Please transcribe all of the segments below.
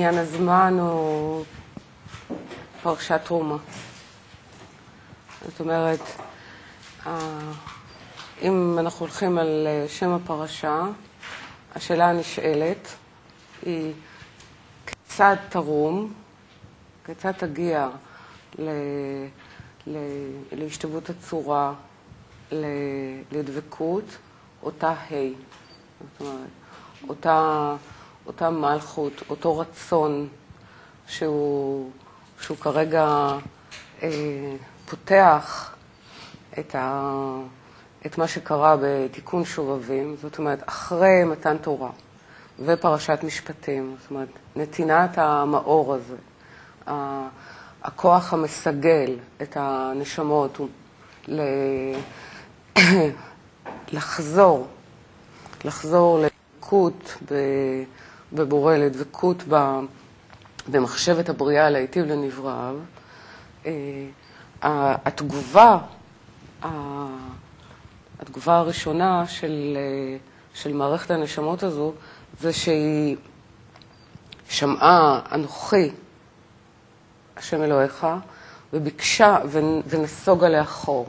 עניין הזמן הוא פרשת תרומה. זאת אומרת, אם אנחנו הולכים על שם הפרשה, השאלה הנשאלת היא כיצד תרום, כיצד תגיע ל... ל... להשתוות הצורה, לדבקות, אותה ה', זאת אומרת, אותה... אותה מלכות, אותו רצון שהוא, שהוא כרגע אה, פותח את, ה, את מה שקרה בתיקון שובבים, זאת אומרת, אחרי מתן תורה ופרשת משפטים, זאת אומרת, נתינת המאור הזה, הכוח המסגל את הנשמות, ל... לחזור, לחזור לדקות ב... בבורא, לדבקות במחשבת הבריאה, להיטיב לנבראיו, אה, התגובה, התגובה הראשונה של, אה, של מערכת הנשמות הזו, זה שהיא שמעה אנוכי, השם אלוהיך, וביקשה ונסוגה לאחור.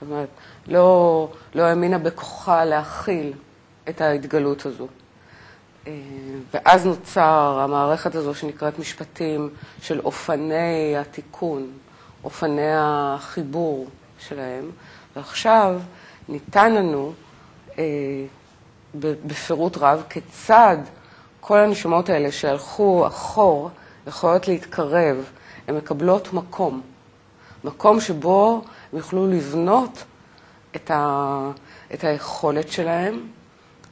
זאת אומרת, לא, לא בכוחה להכיל את ההתגלות הזו. ואז נוצר המערכת הזו שנקראת משפטים של אופני התיקון, אופני החיבור שלהם, ועכשיו ניתן לנו אה, בפירוט רב כיצד כל הנשמות האלה שהלכו אחור יכולות להתקרב, הן מקבלות מקום, מקום שבו הם יוכלו לבנות את, ה, את היכולת שלהם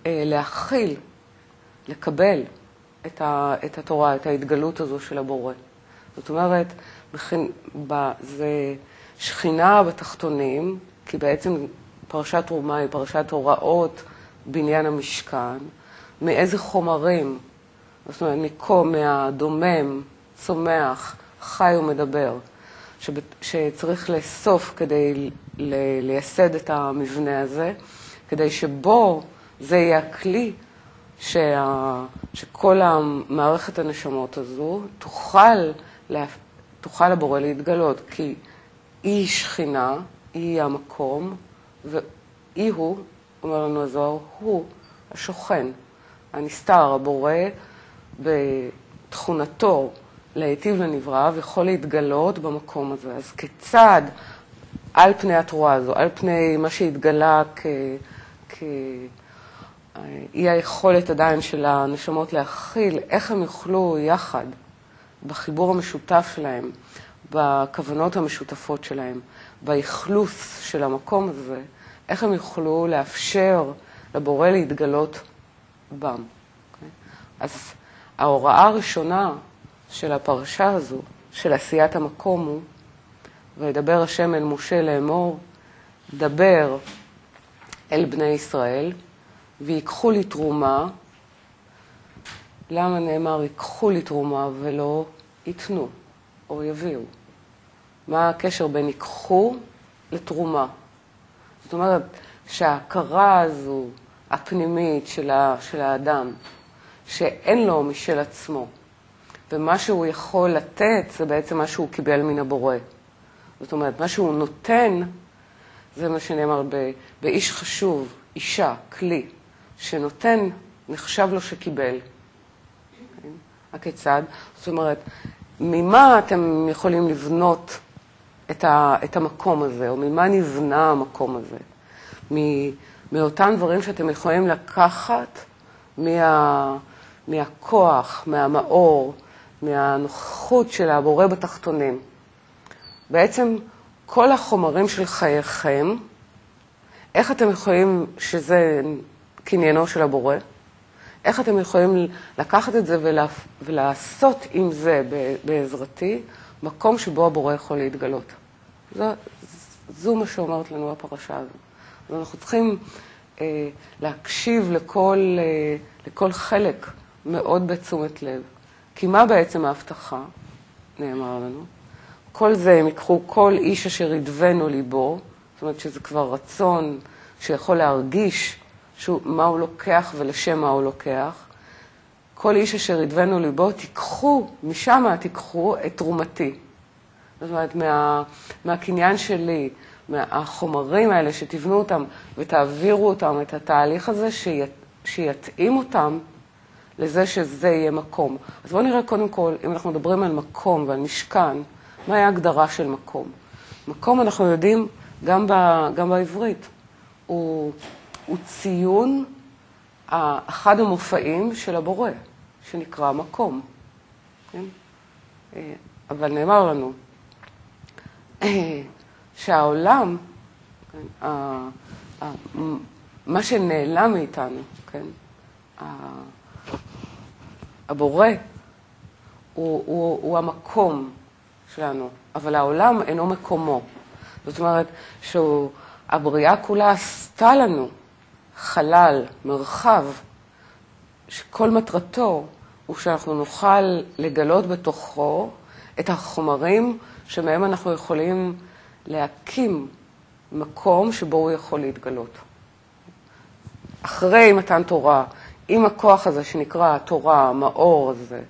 אה, להכיל לקבל את, ה, את התורה, את ההתגלות הזו של הבורא. זאת אומרת, זה שכינה בתחתונים, כי בעצם פרשת תרומה היא פרשת הוראות בניין המשכן, מאיזה חומרים, זאת אומרת, מקום, מהדומם, צומח, חי ומדבר, שצריך לאסוף כדי לייסד את המבנה הזה, כדי שבו זה יהיה הכלי שה, שכל המערכת הנשמות הזו תוכל, לה, תוכל הבורא להתגלות, כי היא שכינה, היא המקום, והיא הוא, אומר לנו הזוהר, הוא השוכן, הנסתר, הבורא, בתכונתו להיטיב לנבראיו, יכול להתגלות במקום הזה. אז כיצד על פני התרועה הזו, על פני מה שהתגלה כ... כ אי היכולת עדיין של הנשמות להכיל, איך הם יוכלו יחד, בחיבור המשותף שלהם, בכוונות המשותפות שלהם, באכלוס של המקום הזה, איך הם יוכלו לאפשר לבורא להתגלות בם. Okay? אז ההוראה הראשונה של הפרשה הזו, של עשיית המקום הוא, וידבר השם אל משה לאמור, דבר אל בני ישראל, ויקחו לי תרומה, למה נאמר ייקחו לי תרומה ולא ייתנו או יביאו? מה הקשר בין ייקחו לתרומה? זאת אומרת שההכרה הזו, הפנימית של, ה, של האדם, שאין לו משל עצמו, ומה שהוא יכול לתת זה בעצם מה שהוא קיבל מן הבורא. זאת אומרת, מה שהוא נותן, זה מה שנאמר באיש חשוב, אישה, כלי. שנותן, נחשב לו שקיבל. כן? הכיצד? זאת אומרת, ממה אתם יכולים לבנות את, ה, את המקום הזה, או ממה נבנה המקום הזה? מאותם דברים שאתם יכולים לקחת מה, מהכוח, מהמאור, מהנוכחות של הבורא בתחתונים. בעצם כל החומרים של חייכם, איך אתם יכולים שזה קניינו של הבורא. איך אתם יכולים לקחת את זה ולה, ולעשות עם זה בעזרתי מקום שבו הבורא יכול להתגלות. זו, זו מה שאומרת לנו הפרשה הזו. ואנחנו צריכים אה, להקשיב לכל, אה, לכל חלק מאוד בתשומת לב. כי מה בעצם ההבטחה, נאמר לנו? כל זה הם ייקחו כל איש אשר ידבנו ליבו, זאת אומרת שזה כבר רצון שיכול להרגיש שהוא, מה הוא לוקח ולשם מה הוא לוקח. כל איש אשר ידבנו ליבו, תיקחו, משם תיקחו את תרומתי. זאת אומרת, מה, מהקניין שלי, מהחומרים האלה שתבנו אותם ותעבירו אותם, את התהליך הזה, שית, שיתאים אותם לזה שזה יהיה מקום. אז בואו נראה קודם כל, אם אנחנו מדברים על מקום ועל משכן, מהי ההגדרה של מקום? מקום, אנחנו יודעים, גם, ב, גם בעברית, הוא, הוא ציון אחד המופעים של הבורא, שנקרא מקום. כן? אה, אבל נאמר לנו אה, שהעולם, כן, מה שנעלם מאיתנו, כן, הבורא הוא, הוא, הוא המקום שלנו, אבל העולם אינו מקומו. זאת אומרת שהבריאה כולה עשתה לנו חלל, מרחב, שכל מטרתו הוא שאנחנו נוכל לגלות בתוכו את החומרים שמהם אנחנו יכולים להקים מקום שבו הוא יכול להתגלות. אחרי מתן תורה, עם הכוח הזה שנקרא התורה, המאור הזה,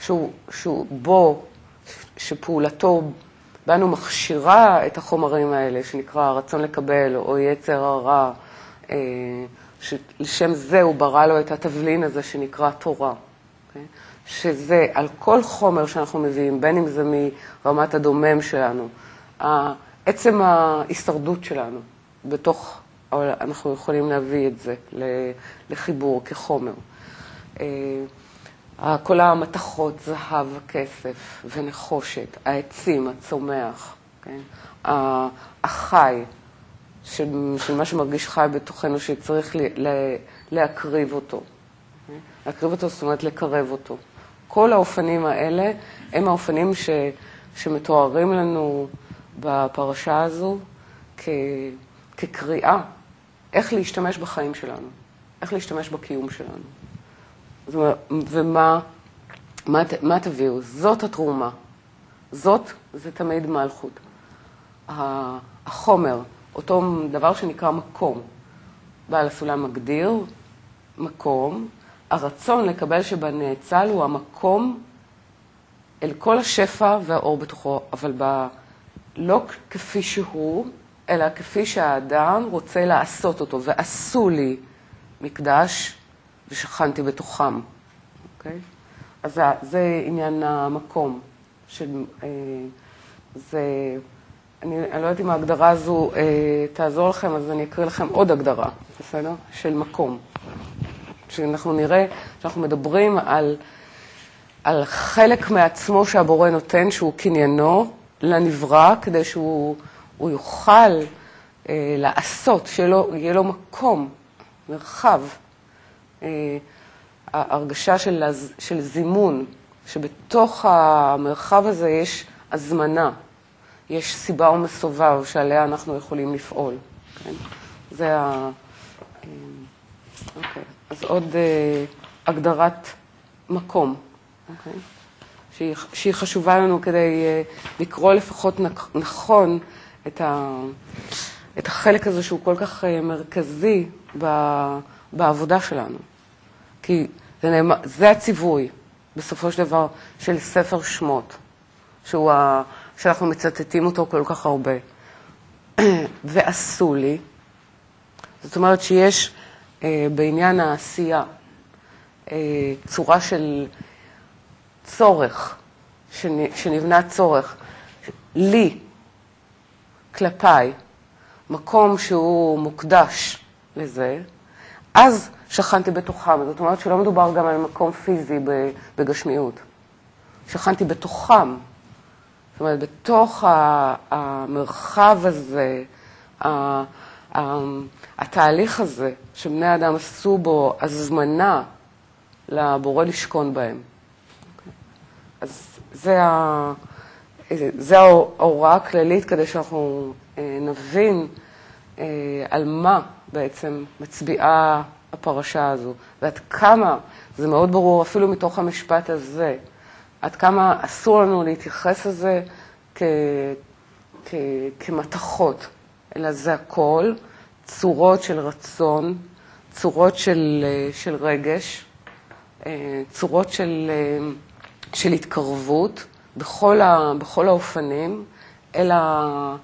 שהוא, שהוא בו, שפעולתו בנו מכשירה את החומרים האלה, שנקרא הרצון לקבל או יצר הרע, שלשם זה הוא ברא לו את התבלין הזה שנקרא תורה. אוקיי? שזה על כל חומר שאנחנו מביאים, בין אם זה מרמת הדומם שלנו, עצם ההישרדות שלנו בתוך, אנחנו יכולים להביא את זה לחיבור כחומר. אה, כל המתכות, זהב, כסף ונחושת, העצים, הצומח, כן? החי, של, של מה שמרגיש חי בתוכנו, שצריך להקריב אותו. להקריב אותו, זאת אומרת לקרב אותו. כל האופנים האלה הם האופנים ש, שמתוארים לנו בפרשה הזו כ, כקריאה איך להשתמש בחיים שלנו, איך להשתמש בקיום שלנו. ומה מה, מה תביאו? זאת התרומה. זאת, זה תמיד מלכות. החומר, אותו דבר שנקרא מקום. בעל הסולם מגדיר מקום, הרצון לקבל שבנאצל הוא המקום אל כל השפע והאור בתוכו, אבל ב... לא כפי שהוא, אלא כפי שהאדם רוצה לעשות אותו. ועשו לי מקדש ושכנתי בתוכם. אוקיי? Okay? אז זה, עניין המקום. של, אה, זה, אני, אני לא יודעת אם ההגדרה הזו אה, תעזור לכם, אז אני אקריא לכם עוד הגדרה, בסדר? של מקום. שאנחנו נראה שאנחנו מדברים על, על חלק מעצמו שהבורא נותן, שהוא קניינו, לנברא, כדי שהוא יוכל אה, לעשות, שיהיה לו מקום, מרחב. אה, ההרגשה של, של זימון, שבתוך המרחב הזה יש הזמנה, יש סיבה ומסובב שעליה אנחנו יכולים לפעול. כן? זה ה... אה, אוקיי. אז עוד אה, הגדרת מקום, אוקיי? שהיא, שהיא חשובה לנו כדי אה, לקרוא לפחות נכון את, ה, את החלק הזה שהוא כל כך אה, מרכזי ב, בעבודה שלנו. כי זה, נאמר, זה הציווי, בסופו של דבר, של ספר שמות, שהוא ה, שאנחנו מצטטים אותו כל כך הרבה. ועשו לי, זאת אומרת שיש אה, בעניין העשייה אה, צורה של צורך, שנבנה צורך, לי, כלפיי, מקום שהוא מוקדש לזה, אז שכנתי בתוכם. זאת אומרת שלא מדובר גם על מקום פיזי בגשמיות. שכנתי בתוכם. זאת אומרת, בתוך המרחב הזה, התהליך הזה שבני האדם עשו בו הזמנה לבורא לשכון בהם. אז. זה ההוראה הכללית כדי שאנחנו אה, נבין אה, על מה בעצם מצביעה הפרשה הזו, ועד כמה, זה מאוד ברור אפילו מתוך המשפט הזה, עד כמה אסור לנו להתייחס לזה כ... כ... כמתכות, אלא זה הכל צורות של רצון, צורות של, של רגש, צורות של, של התקרבות בכל, ה, בכל האופנים אל, ה,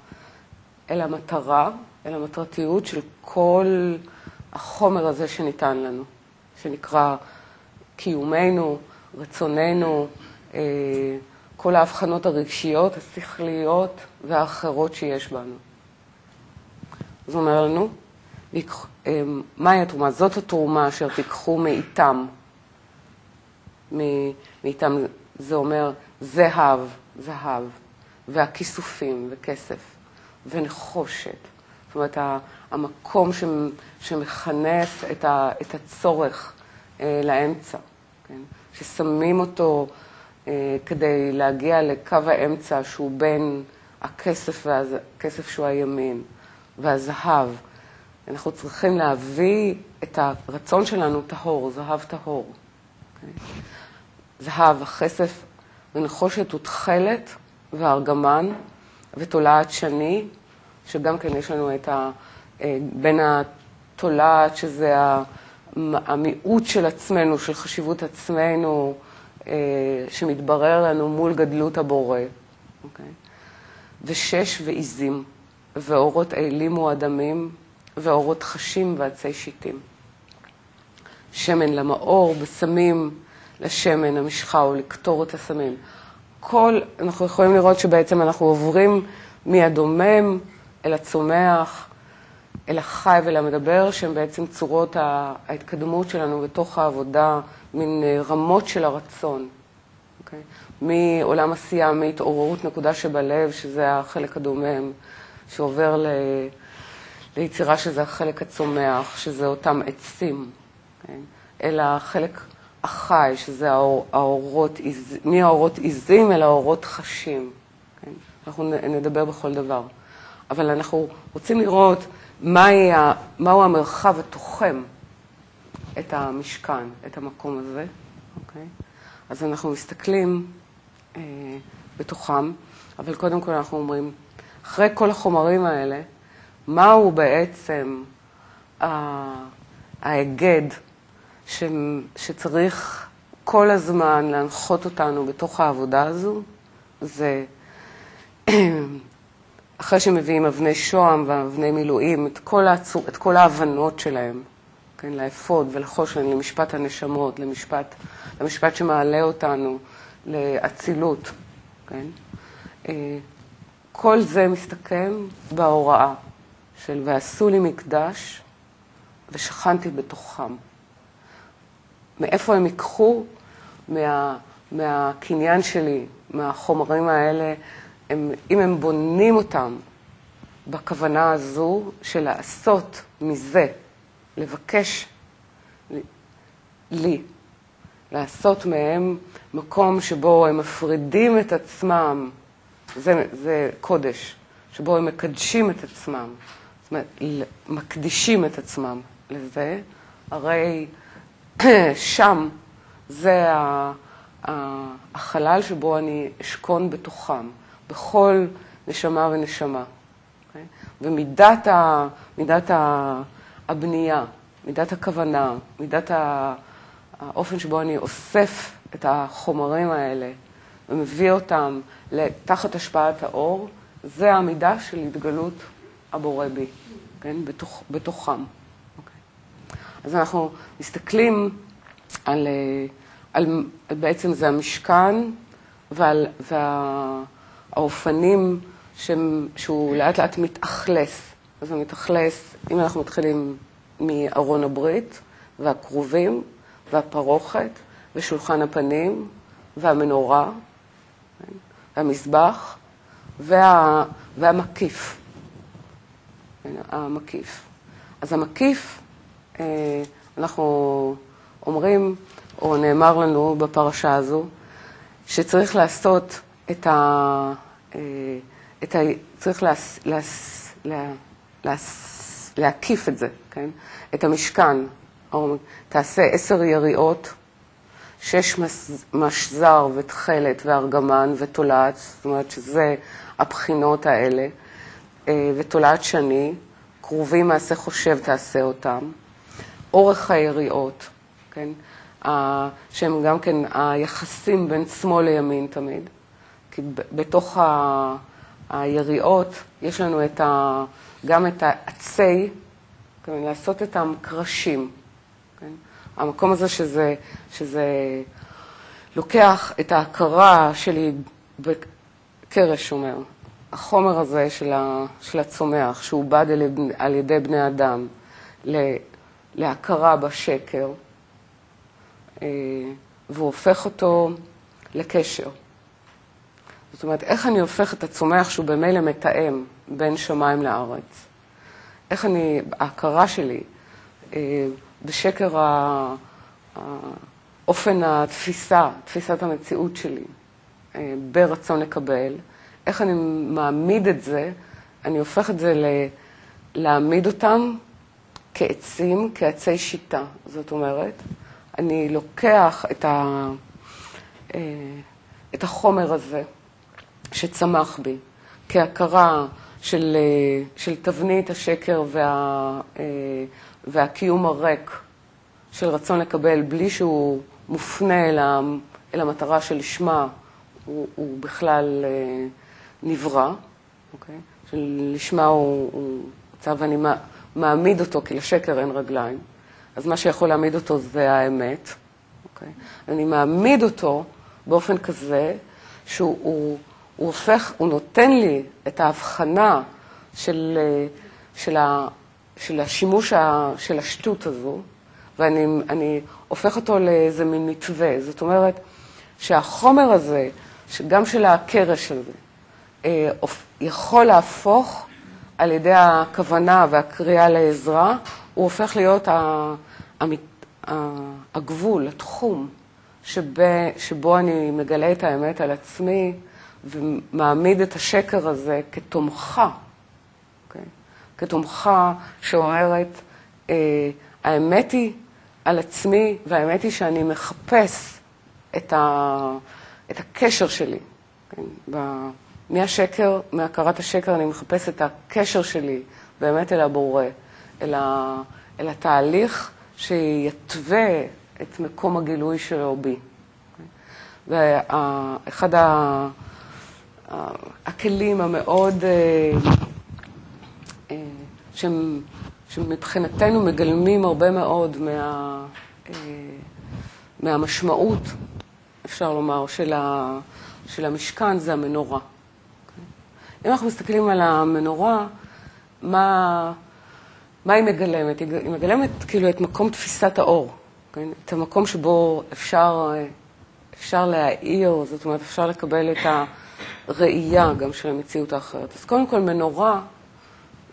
אל המטרה, אל המטרתיות של כל החומר הזה שניתן לנו, שנקרא קיומנו, רצוננו, כל ההבחנות הרגשיות, השכליות והאחרות שיש בנו. זה אומר לנו, מהי התרומה? זאת התרומה אשר תיקחו מאיתם. מאיתם זה אומר זהב, זהב, והכיסופים, וכסף, ונחושת. זאת אומרת, המקום שמכנס את הצורך אה, לאמצע, כן? ששמים אותו אה, כדי להגיע לקו האמצע שהוא בין הכסף, והכסף שהוא הימין, והזהב. אנחנו צריכים להביא את הרצון שלנו טהור, זהב טהור. Okay. זהב, הכסף ונחושת ותכלת וארגמן ותולעת שני, שגם כן יש לנו את ה... אה, בין התולעת, שזה המיעוט של עצמנו, של חשיבות עצמנו, אה, שמתברר לנו מול גדלות הבורא. אוקיי? ושש ועיזים, ואורות אלים מועדמים, ואורות חשים ועצי שיטים. שמן למאור, בסמים לשמן, המשחה, או את הסמים. כל, אנחנו יכולים לראות שבעצם אנחנו עוברים מהדומם אל הצומח, אל החי ולמדבר, שהם בעצם צורות ההתקדמות שלנו בתוך העבודה, מין אה, רמות של הרצון. אוקיי? מעולם עשייה, מהתעוררות נקודה שבלב, שזה החלק הדומם, שעובר ל... ליצירה שזה החלק הצומח, שזה אותם עצים, okay? כן? אל החלק החי, שזה האור, האורות, מהאורות עיזים אל האורות חשים. כן? אנחנו נדבר בכל דבר. אבל אנחנו רוצים לראות מהי, מהו המרחב התוחם את המשכן, את המקום הזה. אוקיי? אז אנחנו מסתכלים אה, בתוכם, אבל קודם כל אנחנו אומרים, אחרי כל החומרים האלה, מהו בעצם ההיגד ש, שצריך כל הזמן להנחות אותנו בתוך העבודה הזו, זה אחרי שמביאים אבני שוהם ואבני מילואים, את כל, הצור, את כל ההבנות שלהם, כן, לאפוד ולחושן, למשפט הנשמות, למשפט, למשפט שמעלה אותנו לאצילות, כן? אה, כל זה מסתכם בהוראה של ועשו לי מקדש ושכנתי בתוכם. מאיפה הם ייקחו? מה, מהקניין שלי, מהחומרים האלה, הם, אם הם בונים אותם בכוונה הזו של לעשות מזה, לבקש לי, לעשות מהם מקום שבו הם מפרידים את עצמם, זה, זה קודש, שבו הם מקדשים את עצמם, זאת אומרת, מקדישים את עצמם לזה, הרי שם זה החלל שבו אני אשכון בתוכם, בכל נשמה ונשמה. Okay? אוקיי? ומידת ה, מידת ה, הבנייה, מידת הכוונה, מידת האופן שבו אני אוסף את החומרים האלה ומביא אותם תחת השפעת האור, זה המידה של התגלות הבורא בי, כן? בתוך, בתוכם. אז אנחנו מסתכלים על, אה, על, על בעצם זה המשכן ועל והאופנים שהוא לאט לאט מתאכלס. אז הוא מתאכלס, אם אנחנו מתחילים מארון הברית והכרובים והפרוכת ושולחן הפנים והמנורה כן? והמזבח וה, והמקיף. כן? המקיף. אז המקיף אה, אנחנו אומרים, או נאמר לנו בפרשה הזו, שצריך לעשות את ה... אה, את ה צריך להס, להס, לה, להקיף את זה, כן? את המשכן. תעשה עשר יריעות, שש משזר ותכלת וארגמן ותולעת, זאת אומרת שזה הבחינות האלה, אה, ותולעת שני, קרובים מעשה חושב תעשה אותם. אורך היריעות, כן? שהם גם כן היחסים בין שמאל לימין תמיד. כי בתוך ה... היריעות יש לנו את ה... גם את העצי, כן, לעשות איתם קרשים. כן? המקום הזה שזה, שזה לוקח את ההכרה שלי בקרש, אומר, החומר הזה של, ה, של הצומח, שעובד על, על ידי בני אדם, להכרה בשקר, אה, והוא הופך אותו לקשר. זאת אומרת, איך אני הופך את הצומח שהוא במילא מתאם בין שמיים לארץ? איך אני, ההכרה שלי אה, בשקר אופן התפיסה, תפיסת המציאות שלי, אה, ברצון לקבל, איך אני מעמיד את זה, אני הופך את זה ל... להעמיד אותם כעצים, כעצי שיטה. זאת אומרת, אני לוקח את, ה... אה, את החומר הזה שצמח בי כהכרה של, אה, של תבנית השקר וה, והקיום הריק של רצון לקבל בלי שהוא מופנה אל, אל המטרה שלשמה הוא, הוא בכלל אה, נברא, אוקיי? שלשמה הוא, הוא צו ואני מעמיד אותו, כי לשקר אין רגליים, אז מה שיכול להעמיד אותו זה האמת, אוקיי? אני מעמיד אותו באופן כזה שהוא הוא, הופך, הוא נותן לי את ההבחנה של, אה, של, ה, של השימוש ה, של השטות הזו, ואני הופך אותו לאיזה מין מתווה. זאת אומרת, שהחומר הזה, גם של הקרש הזה, אה, יכול להפוך על ידי הכוונה והקריאה לעזרה, הוא הופך להיות הגבול, התחום, שבו אני מגלה את האמת על עצמי ומעמיד את השקר הזה כתומכה, okay? אוקיי? כתומכה שאומרת, אה, האמת היא על עצמי, והאמת היא שאני מחפש את, ה, את הקשר שלי. כן? ב, מהשקר, מהכרת השקר, אני מחפש את הקשר שלי באמת אל הבורא, אל, ה, אל התהליך שיתווה את מקום הגילוי שלו בי. ואחד ה, הכלים המאוד, אה, אה, שמבחינתנו מגלמים הרבה מאוד מה, אה, מהמשמעות, אפשר לומר, של, ה, של המשכן, זה המנורה. אם אנחנו מסתכלים על המנורה, מה, מה היא מגלמת? היא מגלמת כאילו את מקום תפיסת האור, כן? את המקום שבו אפשר, אפשר להאיר, זאת אומרת, אפשר לקבל את הראייה גם של המציאות האחרת. אז קודם כל, מנורה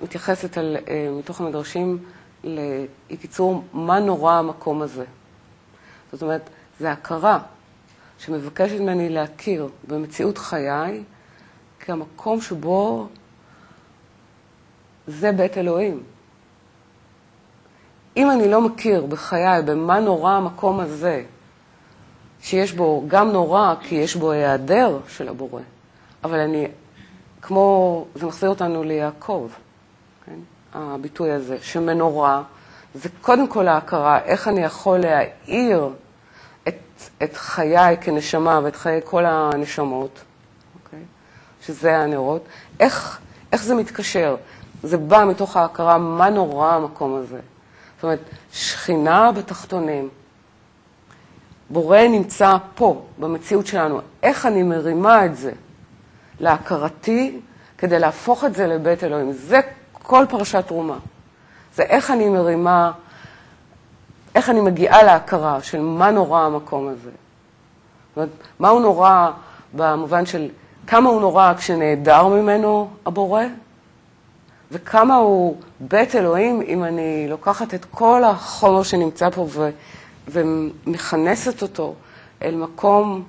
מתייחסת על, אה, מתוך המדרשים, לקיצור, מה נורא המקום הזה. זאת אומרת, זה הכרה שמבקשת ממני להכיר במציאות חיי כמקום שבו זה בית אלוהים. אם אני לא מכיר בחיי במה נורא המקום הזה, שיש בו גם נורא כי יש בו היעדר של הבורא, אבל אני, כמו, זה מחזיר אותנו ליעקב. הביטוי הזה, שמנורה, זה קודם כל ההכרה, איך אני יכול להאיר את, את חיי כנשמה ואת חיי כל הנשמות? אוקיי? שזה הנרות, איך, איך זה מתקשר? זה בא מתוך ההכרה מה נורא המקום הזה. זאת אומרת, שכינה בתחתונים, בורא נמצא פה, במציאות שלנו. איך אני מרימה את זה להכרתי כדי להפוך את זה לבית אלוהים? זה כל פרשת תרומה. זה איך אני מרימה, איך אני מגיעה להכרה של מה נורא המקום הזה. זאת אומרת, מה הוא נורא במובן של כמה הוא נורא כשנעדר ממנו הבורא, וכמה הוא בית אלוהים אם אני לוקחת את כל החומר שנמצא פה ו, ומכנסת אותו אל מקום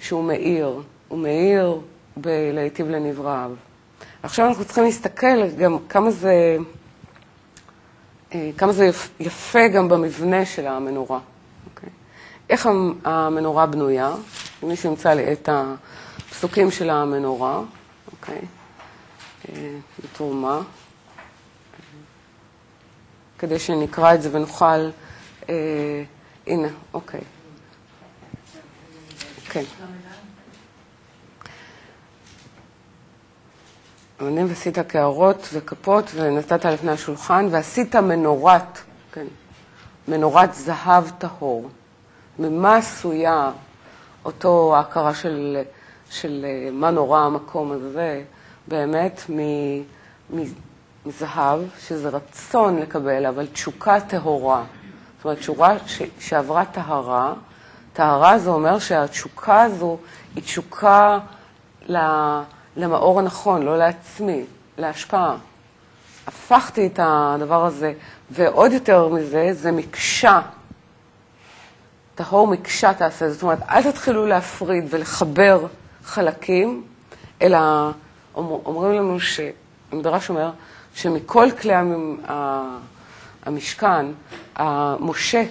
שהוא מאיר, הוא מאיר בלהיטיב לנבראיו. עכשיו אנחנו צריכים להסתכל גם כמה זה, אה, כמה זה יפה גם במבנה של המנורה. אוקיי? איך המנורה בנויה? מי שימצא לי את הפסוקים של המנורה, אוקיי? בתרומה, כדי שנקרא את זה ונוכל אה, הנה, אוקיי. כן. אמנים ועשית קערות וכפות ונתת לפני השולחן ועשית מנורת, כן, מנורת זהב טהור. ממה עשויה אותו ההכרה של, של מה נורא המקום הזה? באמת מזהב, שזה רצון לקבל, אבל תשוקה טהורה. זאת אומרת, תשורה שעברה טהרה, טהרה זה אומר שהתשוקה הזו היא תשוקה למאור הנכון, לא לעצמי, להשפעה. הפכתי את הדבר הזה, ועוד יותר מזה, זה מקשה. טהור מקשה תעשה, זאת אומרת, אל תתחילו להפריד ולחבר חלקים, אלא אומרים לנו, המדרש אומר, שמכל כלי המשכן, משה,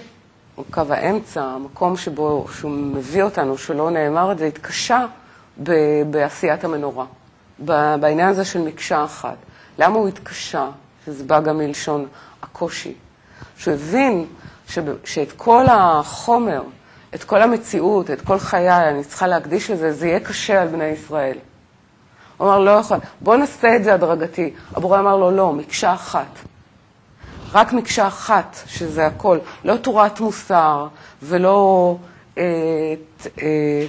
קו האמצע, המקום שבו, שהוא מביא אותנו, שלא נאמר את זה, התקשה בעשיית המנורה, בעניין הזה של מקשה אחת. למה הוא התקשה? שזה בא גם מלשון הקושי. שהוא הבין שאת כל החומר, את כל המציאות, את כל חיי, אני צריכה להקדיש לזה, זה יהיה קשה על בני ישראל. הוא אמר, לא יכול, בוא נעשה את זה הדרגתי. הבורא אמר לו, לא, מקשה אחת. רק מקשה אחת, שזה הכל. לא תורת מוסר, ולא אה, אה,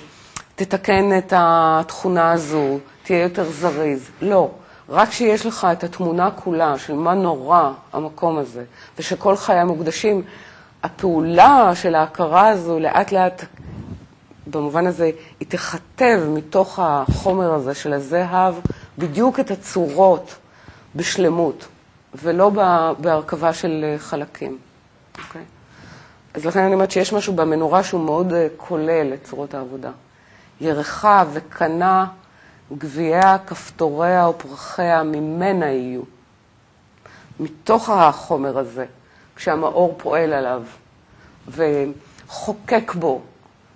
תתקן את התכונה הזו, תהיה יותר זריז. לא. רק שיש לך את התמונה כולה של מה נורא המקום הזה, ושכל חיי מוקדשים, הפעולה של ההכרה הזו לאט לאט במובן הזה, היא תכתב מתוך החומר הזה של הזהב בדיוק את הצורות בשלמות, ולא בהרכבה של חלקים. Okay? אוקיי? אז לכן אני אומרת שיש משהו במנורה שהוא מאוד אה, כולל את צורות העבודה. ירחה וקנה, גביעיה, כפתוריה ופרחיה ממנה יהיו. מתוך החומר הזה, כשהמאור פועל עליו וחוקק בו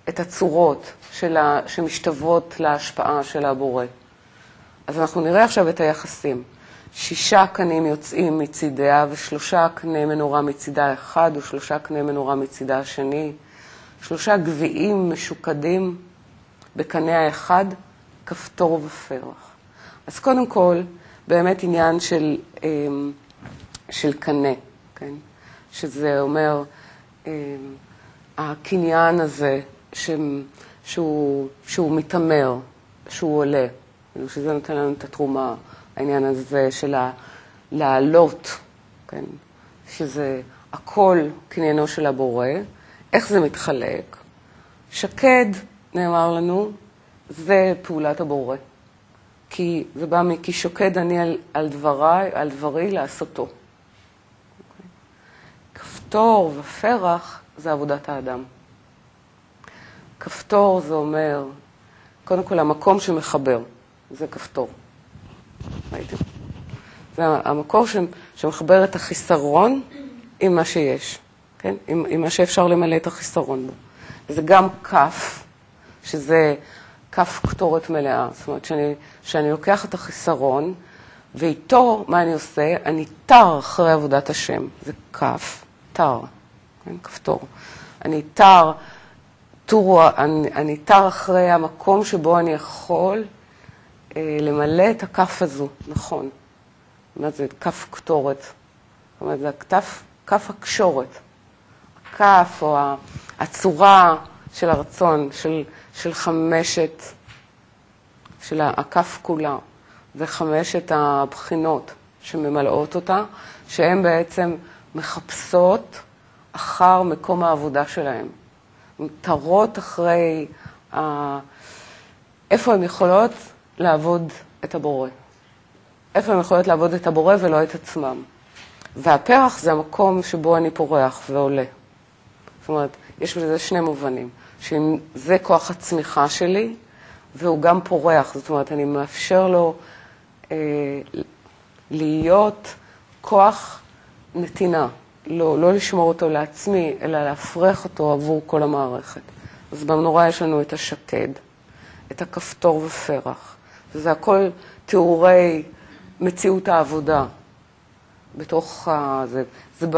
את הצורות ה... שמשתוות להשפעה של הבורא. אז אנחנו נראה עכשיו את היחסים. שישה קנים יוצאים מצידיה ושלושה קני מנורה מצידה אחד ושלושה קני מנורה מצידה השני. שלושה גביעים משוקדים בקנה האחד, כפתור ופרח. אז קודם כל, באמת עניין של, אמ, של קנה, כן? שזה אומר, אמ, הקניין הזה ש... שהוא, שהוא מתעמר, שהוא עולה, כאילו שזה נותן לנו את התרומה, העניין הזה של לעלות, כן? שזה הכל קניינו של הבורא, איך זה מתחלק? שקד, נאמר לנו, זה פעולת הבורא. כי זה בא מכי שוקד אני על, על דברי, על דברי לעשותו. כפתור ופרח זה עבודת האדם. כפתור זה אומר, קודם כל המקום שמחבר, זה כפתור. ראיתם? זה המקור שמחבר את החיסרון עם מה שיש, כן? עם, עם מה שאפשר למלא את החיסרון בו. זה גם כף, שזה כף קטורת מלאה. זאת אומרת, שאני, שאני לוקח את החיסרון, ואיתו, מה אני עושה? אני תר אחרי עבודת השם. זה כף, תר, כן? כפתור. אני תר טור, אני, אני תר אחרי המקום שבו אני יכול אה, למלא את הכף הזו, נכון. מה זה כף קטורת? זאת אומרת, זה הכתף, כף הקשורת. הכף או הצורה של הרצון, של, של חמשת, של הכף כולה, וחמשת הבחינות שממלאות אותה, שהן בעצם מחפשות אחר מקום העבודה שלהן. תרות אחרי ה... איפה הן יכולות לעבוד את הבורא. איפה הן יכולות לעבוד את הבורא ולא את עצמם. והפרח זה המקום שבו אני פורח ועולה. זאת אומרת, יש בזה שני מובנים, שזה כוח הצמיחה שלי, והוא גם פורח, זאת אומרת, אני מאפשר לו אה, להיות כוח נתינה. לא, לא לשמור אותו לעצמי, אלא להפריח אותו עבור כל המערכת. אז במנורה יש לנו את השקד, את הכפתור ופרח, וזה הכל תיאורי מציאות העבודה בתוך ה... זה, זה ב...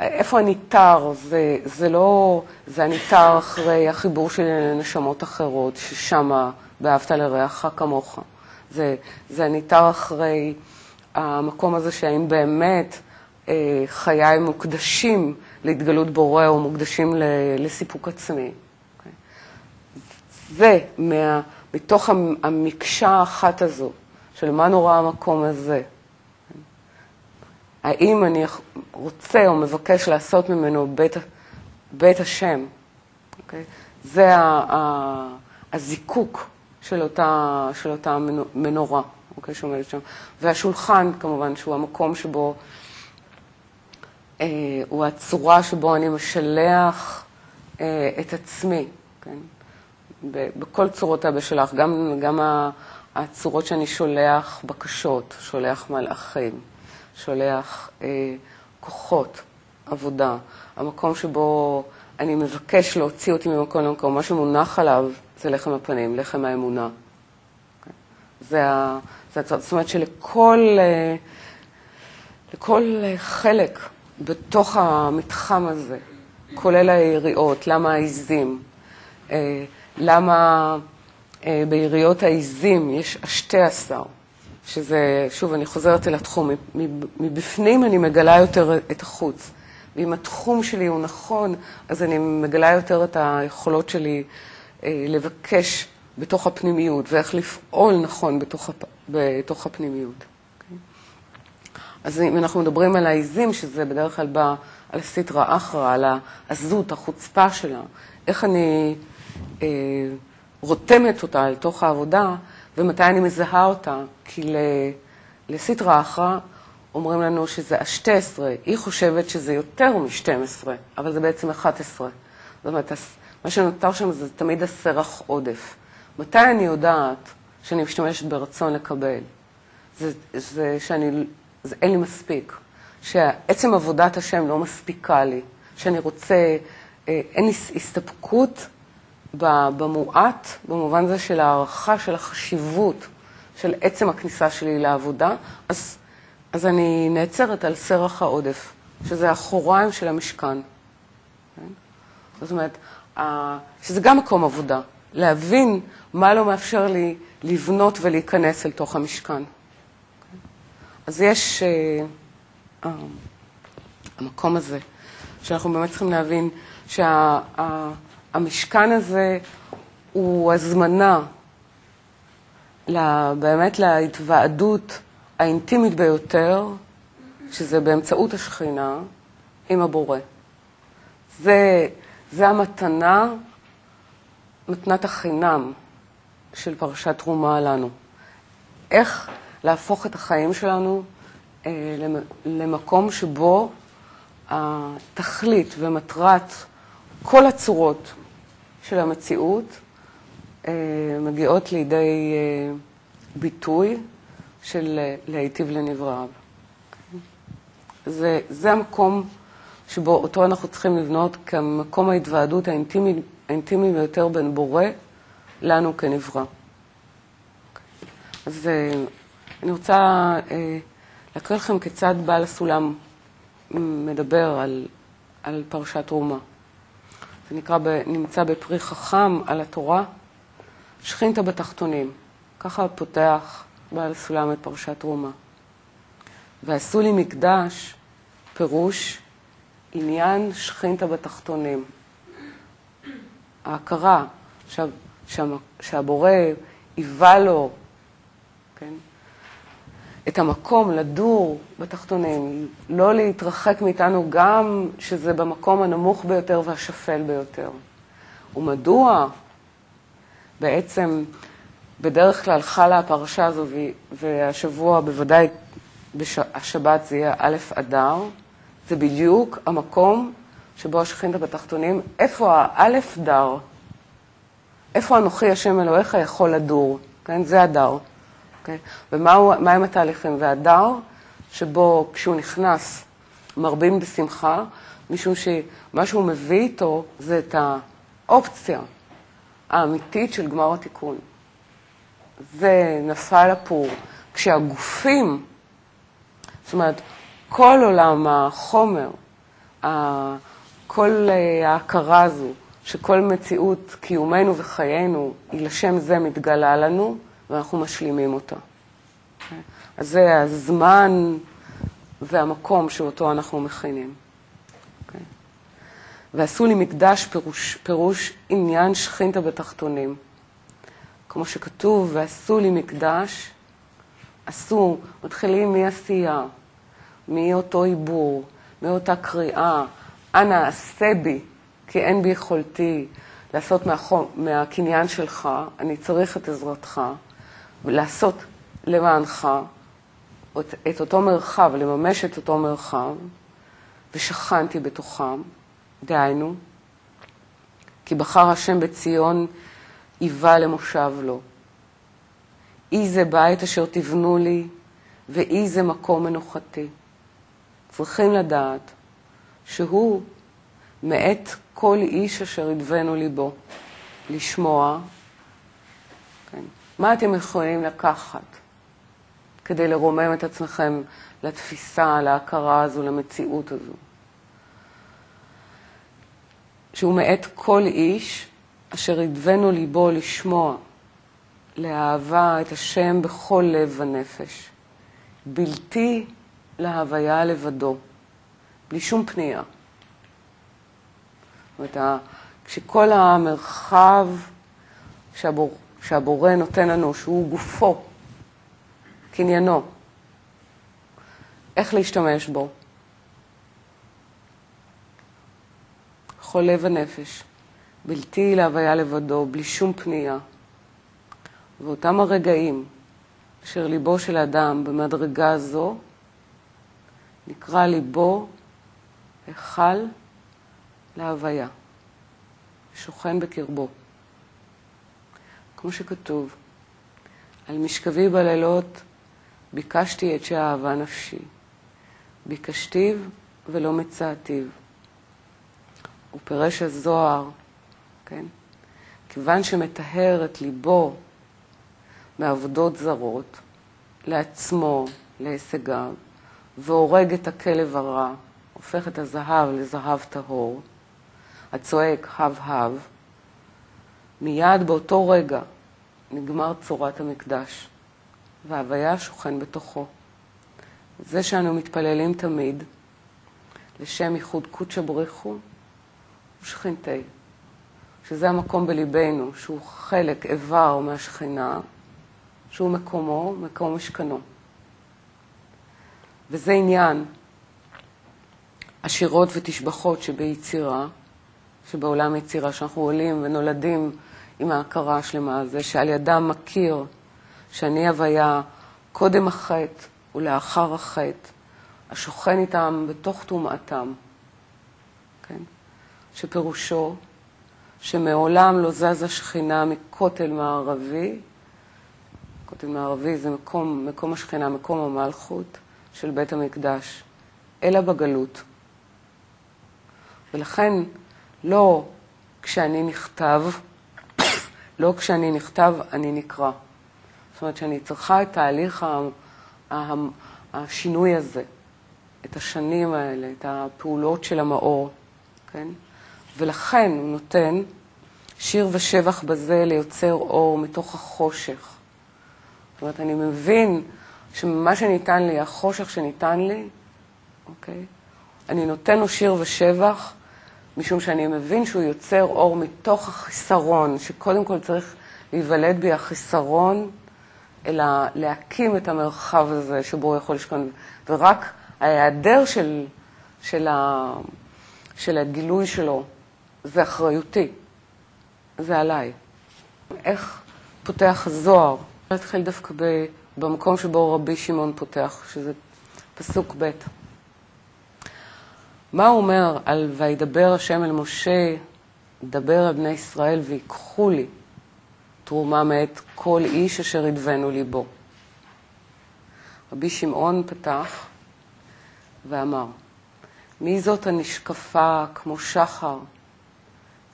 איפה הניתר? זה, זה לא, זה הניתר אחרי החיבור של נשמות אחרות, ששמה ואהבת לרעך כמוך. זה, זה הניתר אחרי המקום הזה שהאם באמת אה, חיי מוקדשים להתגלות בורא או מוקדשים ל, לסיפוק עצמי. Okay. זה מה, מתוך המקשה האחת הזו, של מה נורא המקום הזה. האם אני רוצה או מבקש לעשות ממנו בית, בית השם? Okay. אוקיי? זה ה, הזיקוק של אותה, של אותה מנורה, אוקיי, שעומדת שם. והשולחן, כמובן, שהוא המקום שבו, אה, הוא הצורה שבו אני משלח אה, את עצמי, כן? בכל צורות הבשלח, גם, גם הצורות שאני שולח בקשות, שולח מלאכים, שולח אה, כוחות, עבודה, המקום שבו אני מבקש להוציא אותי ממקום למקום, מה שמונח עליו זה לחם הפנים, לחם האמונה. זה, ה, זה הצד, זאת אומרת שלכל אה, לכל חלק בתוך המתחם הזה, כולל היריעות, למה העיזים, אה, למה אה, ביריעות העיזים יש השתי עשר, שזה, שוב, אני חוזרת אל התחום, מבפנים אני מגלה יותר את החוץ. ואם התחום שלי הוא נכון, אז אני מגלה יותר את היכולות שלי אה, לבקש בתוך הפנימיות, ואיך לפעול נכון בתוך, הפ... בתוך הפנימיות. Okay. אוקיי? אז אם אנחנו מדברים על העיזים, שזה בדרך כלל בא על הסיטרא אחרא, על העזות, החוצפה שלה, איך אני אה, רותמת אותה אל תוך העבודה, ומתי אני מזהה אותה, כי לסיטרא אחרא אומרים לנו שזה ה-12, היא חושבת שזה יותר מ-12, אבל זה בעצם 11. זאת אומרת, מה שנותר שם זה תמיד הסרח עודף. מתי אני יודעת שאני משתמשת ברצון לקבל? זה, זה שאני, זה אין לי מספיק. שעצם עבודת השם לא מספיקה לי. שאני רוצה, אה, אין לי הסתפקות במועט, במובן הזה של הערכה של החשיבות של עצם הכניסה שלי לעבודה, אז, אז אני נעצרת על סרח העודף, שזה החוריים של המשכן. כן? זאת אומרת, שזה גם מקום עבודה, להבין מה לא מאפשר לי לבנות ולהיכנס אל תוך המשכן. אז יש uh, uh, המקום הזה, שאנחנו באמת צריכים להבין שהמשכן שה, הזה הוא הזמנה באמת להתוועדות האינטימית ביותר, שזה באמצעות השכינה עם הבורא. זה זה המתנה, מתנת החינם של פרשת תרומה לנו. איך להפוך את החיים שלנו אה, למקום שבו התכלית ומטרת כל הצורות של המציאות אה, מגיעות לידי אה, ביטוי של אה, להיטיב לנבראיו. זה, זה המקום שבו אותו אנחנו צריכים לבנות כמקום ההתוועדות האינטימי, האינטימי ביותר בין בורא לנו כנברא. אז אני רוצה להקריא לכם כיצד בעל הסולם מדבר על, על פרשת תרומה. זה נקרא, נמצא בפרי חכם על התורה, שכינת בתחתונים. ככה פותח בעל הסולם את פרשת תרומה. ועשו לי מקדש, פירוש עניין שכינתא בתחתונים. ההכרה שה, שה, שהבורא היווה לו, כן, את המקום לדור בתחתונים, לא להתרחק מאיתנו גם שזה במקום הנמוך ביותר והשפל ביותר. ומדוע בעצם בדרך כלל חלה הפרשה הזו, והשבוע בוודאי השבת זה יהיה א' אדר, זה בדיוק המקום שבו השכינתה בתחתונים, איפה האלף דר, איפה אנוכי השם אלוהיך יכול לדור, כן? זה הדר. אוקיי? ומהם התהליכים? והדר, שבו כשהוא נכנס מרבים בשמחה, משום שמה שהוא מביא איתו זה את האופציה האמיתית של גמר התיקון. זה נפל הפור. כשהגופים, זאת אומרת, כל עולם החומר כל ההכרה הזו שכל מציאות קיומנו וחיינו היא לשם זה מתגלה לנו ואנחנו משלימים אותה. אז זה הזמן והמקום שאותו אנחנו מכינים. ועשו לי מקדש פירוש, פירוש עניין שכינתא בתחתונים. כמו שכתוב, ועשו לי מקדש, עשו, מתחילים מעשייה, מאותו עיבור, מאותה קריאה, אנא עשה בי, כי אין ביכולתי לעשות מהחום, מהקניין שלך, אני צריך את עזרתך, ולעשות למענך את, את אותו מרחב, לממש את אותו מרחב, ושכנתי בתוכם, דהיינו, כי בחר השם בציון היווה למושב לו. אי זה בית אשר תבנו לי, ואי זה מקום מנוחתי. צריכים לדעת שהוא מאת כל איש אשר ידבנו ליבו, לשמוע. מה אתם יכולים לקחת כדי לרומם את עצמכם לתפיסה, להכרה הזו, למציאות הזו? שהוא מאת כל איש אשר ידבנו ליבו לשמוע, לאהבה את השם בכל לב ונפש, בלתי להוויה לבדו, בלי שום פנייה. זאת אומרת, כשכל המרחב שהבור, שהבורא נותן לנו, שהוא גופו, קניינו, איך להשתמש בו? לב ונפש, בלתי להוויה לבדו, בלי שום פנייה. ואותם הרגעים אשר ליבו של אדם במדרגה זו נקרא ליבו היכל להוויה, שוכן בקרבו. כמו שכתוב, על משכבי בלילות ביקשתי את שאהבה נפשי, ביקשתיו ולא מצאתיו. ופרש הזוהר, כן? כיוון שמטהר את ליבו מעבודות זרות, לעצמו, להישגיו, והורג את הכלב הרע, הופך את הזהב לזהב טהור, הצועק הב-הב, מיד באותו רגע נגמר צורת המקדש, וההוויה שוכן בתוכו. זה שאנו מתפללים תמיד לשם ייחוד קודשא בריחו ושכינתי, שזה המקום בליבנו, שהוא חלק, איבר מהשכינה, שהוא מקומו, מקום משכנו. וזה עניין השירות ותשבחות שביצירה, שבעולם יצירה, שאנחנו עולים ונולדים עם ההכרה השלמה הזו, שעל ידם מכיר שאני הוויה קודם החטא ולאחר החטא, השוכן איתם בתוך טומאתם, כן? שפירושו שמעולם לא זזה שכינה מכותל מערבי, כותל מערבי זה מקום, מקום השכינה, מקום המלכות של בית המקדש, אלא בגלות. ולכן לא כשאני נכתב, לא כשאני נכתב אני נקרא. זאת אומרת שאני צריכה את תהליך השינוי הזה, את השנים האלה, את הפעולות של המאור, כן? ולכן הוא נותן שיר ושבח בזה ליוצר אור מתוך החושך. זאת אומרת, אני מבין שמה שניתן לי, החושך שניתן לי, אוקיי? אני נותן לו שיר ושבח משום שאני מבין שהוא יוצר אור מתוך החיסרון, שקודם כל צריך להיוולד בי החיסרון, אלא להקים את המרחב הזה שבו הוא יכול לשכון. ורק ההיעדר של, של, ה, של הגילוי שלו זה אחריותי, זה עליי. איך פותח הזוהר? נתחיל דווקא במקום שבו רבי שמעון פותח, שזה פסוק ב'. מה הוא אומר על וידבר השם אל משה, דבר אל בני ישראל ויקחו לי תרומה מאת כל איש אשר ידבנו ליבו. רבי שמעון פתח ואמר, מי זאת הנשקפה כמו שחר,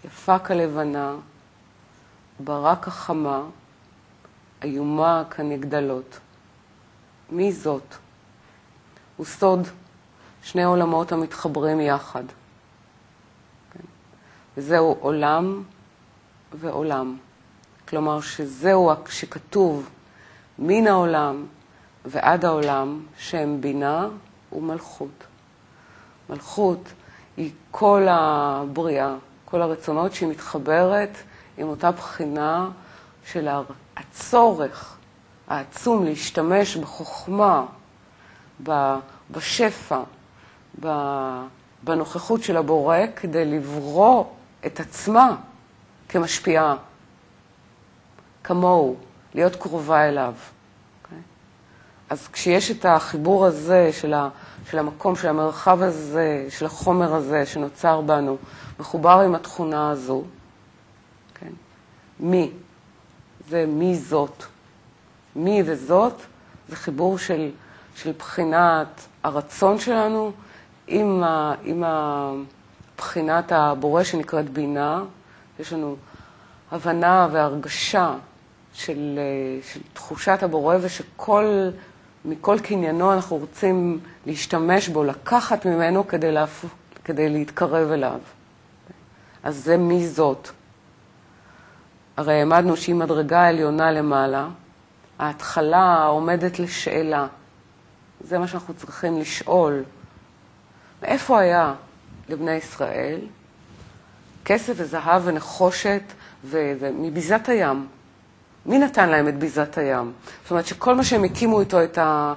יפה כלבנה, ברק החמה, איומה כנגדלות. מי זאת? הוא סוד שני עולמות המתחברים יחד. כן? וזהו עולם ועולם. כלומר שזהו שכתוב מן העולם ועד העולם, שהם בינה ומלכות. מלכות היא כל הבריאה, כל הרצונות שהיא מתחברת עם אותה בחינה של הצורך העצום להשתמש בחוכמה, בשפע, בנוכחות של הבורא, כדי לברוא את עצמה כמשפיעה, כמוהו, להיות קרובה אליו. Okay? אוקיי? אז כשיש את החיבור הזה של, ה, של המקום, של המרחב הזה, של החומר הזה שנוצר בנו, מחובר עם התכונה הזו, okay? כן? מי? זה מי זאת. מי וזאת זה חיבור של, של בחינת הרצון שלנו עם, ה, עם בחינת הבורא שנקראת בינה. יש לנו הבנה והרגשה של, של תחושת הבורא ושכל, מכל קניינו אנחנו רוצים להשתמש בו, לקחת ממנו כדי, להפ... כדי להתקרב אליו. אז זה מי זאת. הרי העמדנו שהיא מדרגה עליונה למעלה, ההתחלה עומדת לשאלה. זה מה שאנחנו צריכים לשאול. מאיפה היה לבני ישראל כסף וזהב ונחושת ומביזת הים? מי נתן להם את ביזת הים? זאת אומרת שכל מה שהם הקימו איתו את, ה,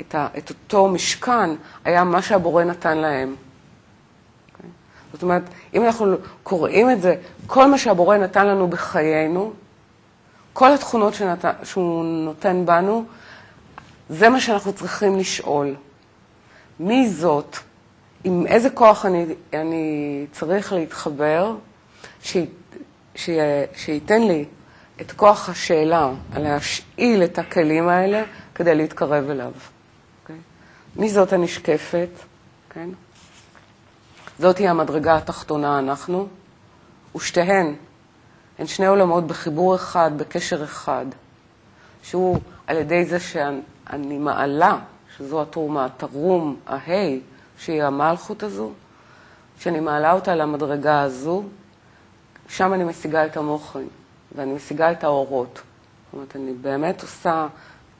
את, ה, את אותו משכן היה מה שהבורא נתן להם. זאת אומרת, אם אנחנו קוראים את זה, כל מה שהבורא נתן לנו בחיינו, כל התכונות שנת... שהוא נותן בנו, זה מה שאנחנו צריכים לשאול. מי זאת? עם איזה כוח אני, אני צריך להתחבר, ש... ש... שייתן לי את כוח השאלה, להשאיל את הכלים האלה כדי להתקרב אליו. Okay? אוקיי? מי זאת הנשקפת? כן? זאת היא המדרגה התחתונה, אנחנו, ושתיהן הן שני עולמות בחיבור אחד, בקשר אחד, שהוא על ידי זה שאני מעלה, שזו התרומה, תרום, ההי, שהיא המלכות הזו, שאני מעלה אותה למדרגה הזו, שם אני משיגה את המוחין, ואני משיגה את האורות. זאת אומרת, אני באמת עושה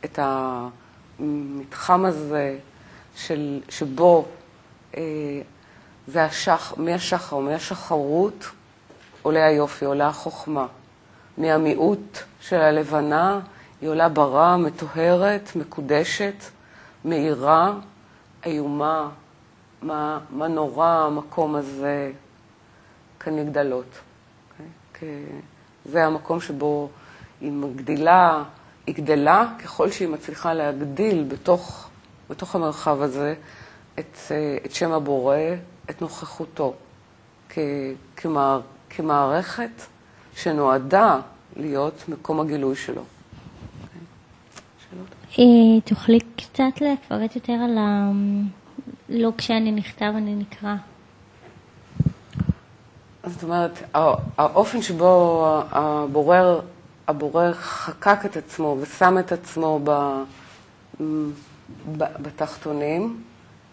את המתחם הזה של, שבו אה, זה השח, מהשחר, מהשחרות עולה היופי, עולה החוכמה. מהמיעוט של הלבנה היא עולה ברה, מטוהרת, מקודשת, מאירה, איומה, מה, מה נורא המקום הזה כנגדלות. Okay? אוקיי? זה המקום שבו היא מגדילה, היא גדלה ככל שהיא מצליחה להגדיל בתוך, בתוך המרחב הזה את, את שם הבורא, את נוכחותו כמער, כמערכת שנועדה להיות מקום הגילוי שלו. אה, תוכלי קצת לפרט יותר על. לא כשאני נכתב, אני נקרא. זאת אומרת, האופן שבו הבורר, הבורר חקק את עצמו ושם את עצמו ב, ב, בתחתונים,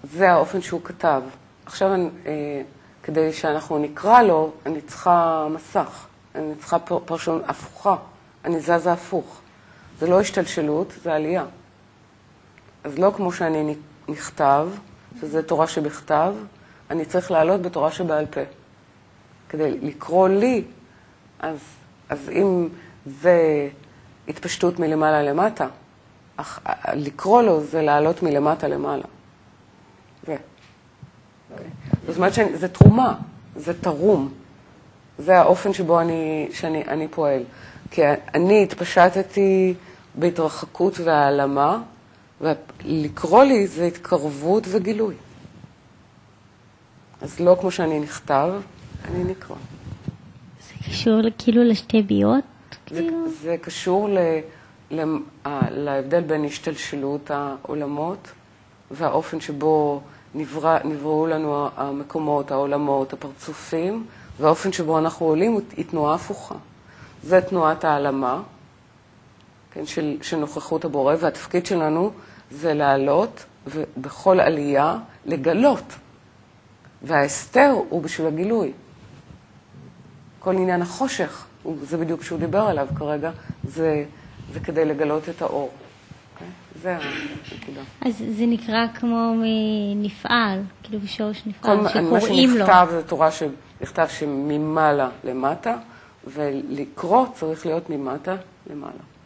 זה האופן שהוא כתב. עכשיו, אה, כדי שאנחנו נקרא לו, אני צריכה מסך, אני צריכה פרשנות הפוכה, אני זזה הפוך. זה לא השתלשלות, זה עלייה. אז לא כמו שאני נכתב, שזה תורה שבכתב, אני צריך לעלות בתורה שבעל פה. כדי לקרוא לי, אז, אז אם זה התפשטות מלמעלה למטה, אך לקרוא לו זה לעלות מלמטה למעלה. זה. זאת אומרת שזה תרומה, זה תרום. זה האופן שבו אני, שאני, אני פועל. כי אני התפשטתי בהתרחקות והעלמה, ולקרוא לי זה התקרבות וגילוי. אז לא כמו שאני נכתב, אני נקרא. זה קשור כאילו לשתי ביות? זה, כאילו? זה קשור ל, ל, להבדל בין השתלשלות העולמות והאופן שבו נברא, נבראו לנו המקומות, העולמות, הפרצופים, והאופן שבו אנחנו עולים היא תנועה הפוכה. זה תנועת העלמה, כן, של, של נוכחות הבורא, והתפקיד שלנו זה לעלות ובכל עלייה לגלות. וההסתר הוא בשביל הגילוי. כל עניין החושך, זה בדיוק שהוא דיבר עליו כרגע, זה, זה כדי לגלות את האור. Okay? אוקיי? זה הנקודה. אז זה נקרא כמו נפעל, כאילו בשורש נפעל, שקוראים לו. מה שנכתב זה תורה שנכתב שממעלה למטה, ולקרוא צריך להיות ממטה למעלה.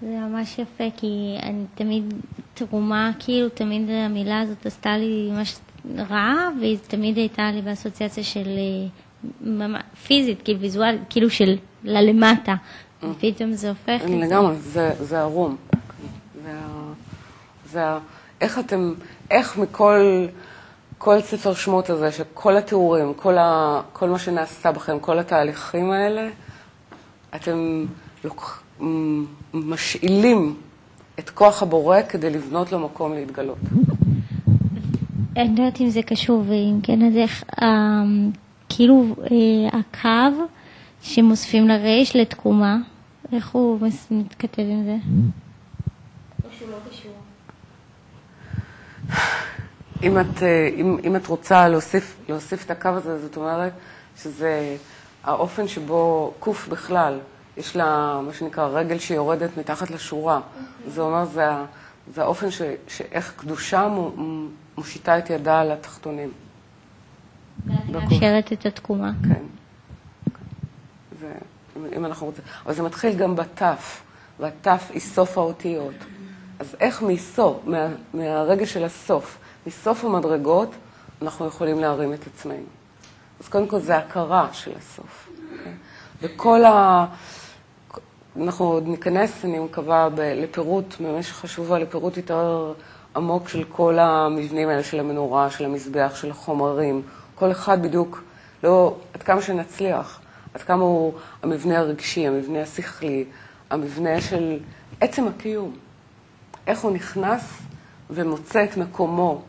זה ממש יפה, כי אני תמיד, תרומה, כאילו, תמיד המילה הזאת עשתה לי ממש רע, והיא תמיד הייתה לי באסוציאציה של אה, פיזית, כאילו ויזואלית, כאילו של ללמטה. ופתאום זה הופך זה. לגמרי, זה ערום. זה איך אתם, איך מכל כל ספר שמות הזה, שכל התיאורים, כל, ה, כל מה שנעשה בכם, כל התהליכים האלה, אתם לוקחים... משאילים את כוח הבורא כדי לבנות לו מקום להתגלות. אני לא יודעת אם זה קשור, ואם כן, אז איך, אה, כאילו אה, הקו שמוספים לרייש לתקומה, איך הוא מתכתב עם זה? או שהוא לא קשור? אם את, אה, אם, אם את רוצה להוסיף, להוסיף את הקו הזה, זאת אומרת שזה האופן שבו קוף בכלל, יש לה מה שנקרא רגל שיורדת מתחת לשורה. זה אומר, זה, זה האופן ש, שאיך קדושה מושיטה את ידה על התחתונים. מאפשרת את התקומה. כן. זה, אם אנחנו רוצים. אבל זה מתחיל גם בתף, והתף היא סוף האותיות. אז איך מסוף, מה, מהרגע של הסוף, מסוף המדרגות, אנחנו יכולים להרים את עצמנו. אז קודם כל זה הכרה של הסוף. Okay? אוקיי? וכל ה... אנחנו עוד ניכנס, אני מקווה, לפירוט, ממש חשובה, לפירוט יותר עמוק של כל המבנים האלה, של המנורה, של המזבח, של החומרים. כל אחד בדיוק, לא, עד כמה שנצליח, עד כמה הוא המבנה הרגשי, המבנה השכלי, המבנה של עצם הקיום. איך הוא נכנס ומוצא את מקומו.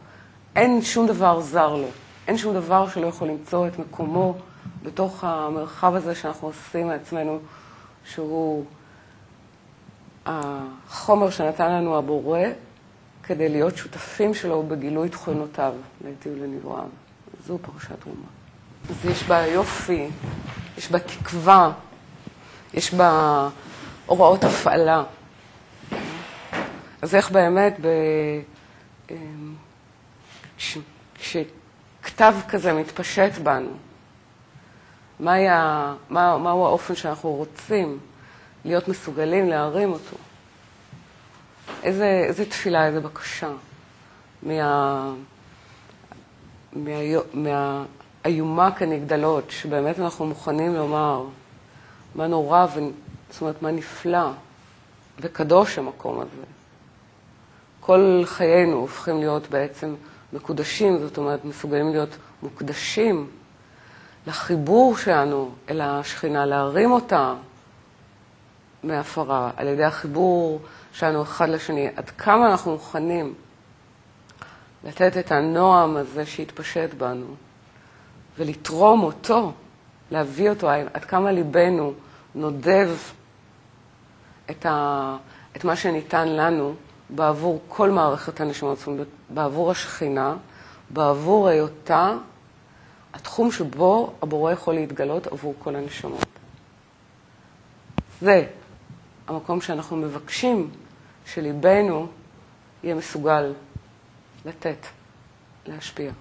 אין שום דבר זר לו, אין שום דבר שלא יכול למצוא את מקומו בתוך המרחב הזה שאנחנו עושים מעצמנו, שהוא החומר שנתן לנו הבורא כדי להיות שותפים שלו בגילוי תכונותיו, להיטיב לנבראם. זו פרשת אומה. אז יש בה יופי, יש בה תקווה, יש בה הוראות הפעלה. אז איך באמת, ב... אמ, כשכתב כזה מתפשט בנו, מה היה, מה, מהו האופן שאנחנו רוצים להיות מסוגלים להרים אותו. איזה, איזה תפילה, איזה בקשה מה, מה, מהאיומה כנגדלות, שבאמת אנחנו מוכנים לומר מה נורא, ו... זאת אומרת, מה נפלא וקדוש המקום הזה. כל חיינו הופכים להיות בעצם מקודשים, זאת אומרת, מסוגלים להיות מוקדשים לחיבור שלנו אל השכינה, להרים אותה, מהפרה, על ידי החיבור שלנו אחד לשני, עד כמה אנחנו מוכנים לתת את הנועם הזה שהתפשט בנו ולתרום אותו, להביא אותו, עד כמה ליבנו נודב את, ה, את מה שניתן לנו בעבור כל מערכת הנשמות, זאת אומרת, בעבור השכינה, בעבור היותה התחום שבו הבורא יכול להתגלות עבור כל הנשמות. זה המקום שאנחנו מבקשים שליבנו יהיה מסוגל לתת, להשפיע.